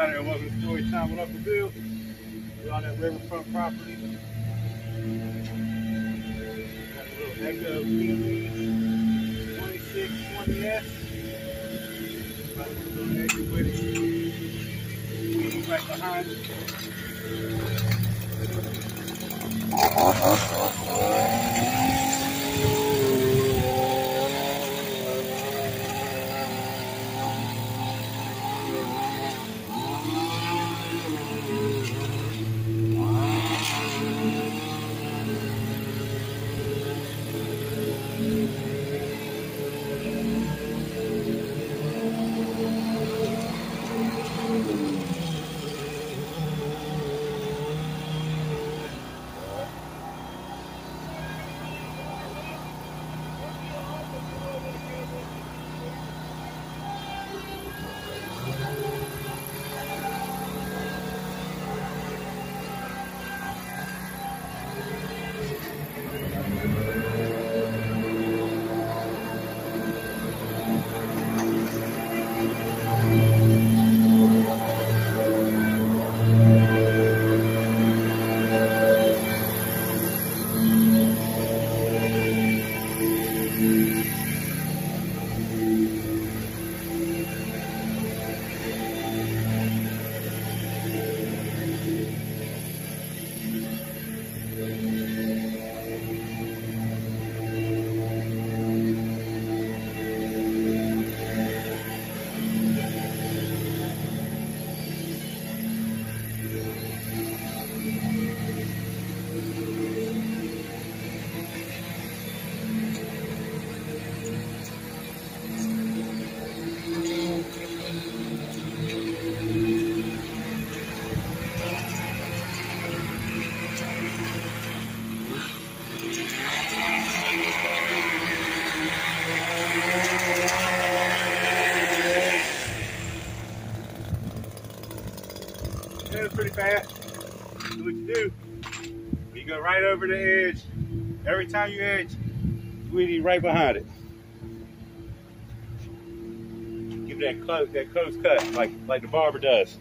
Tyler, and welcome to Story Time with Uncle Bill. We're on that riverfront property. Got a little Echo PE 2620S. Got a little Echo with it. Right behind it. Was pretty fast. That's what you do, you go right over the edge. Every time you edge, sweetie, right behind it. Give it that close, that close cut, like like the barber does.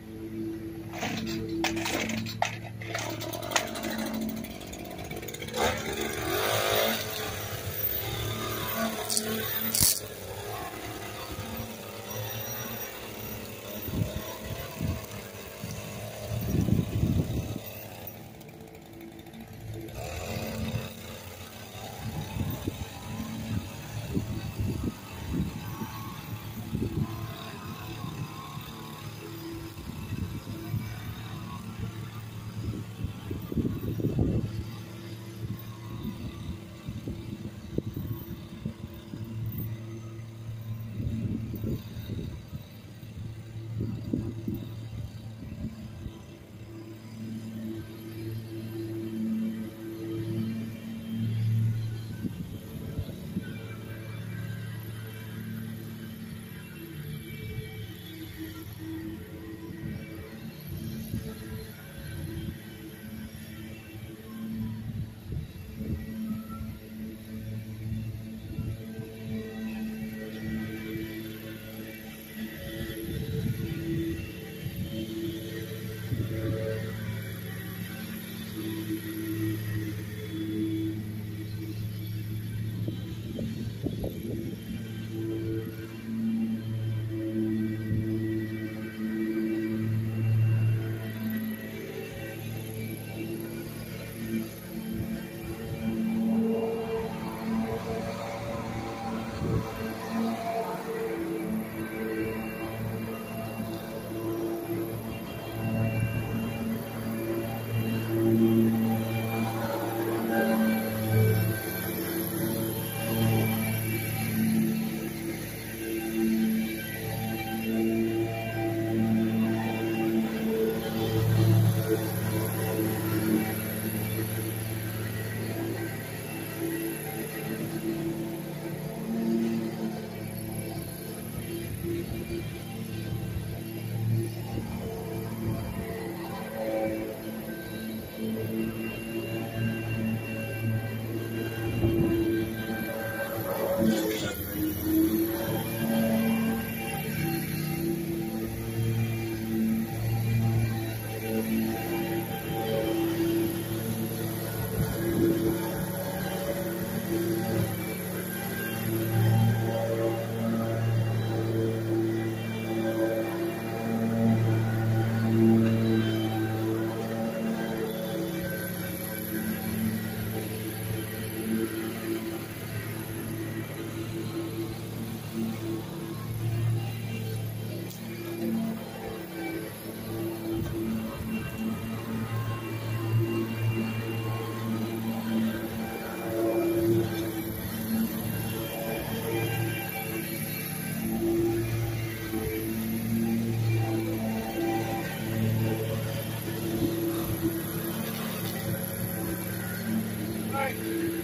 driveway.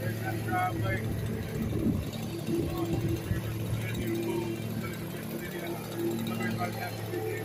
There's that driveway. Continue to move. Continue to move. Let me like that.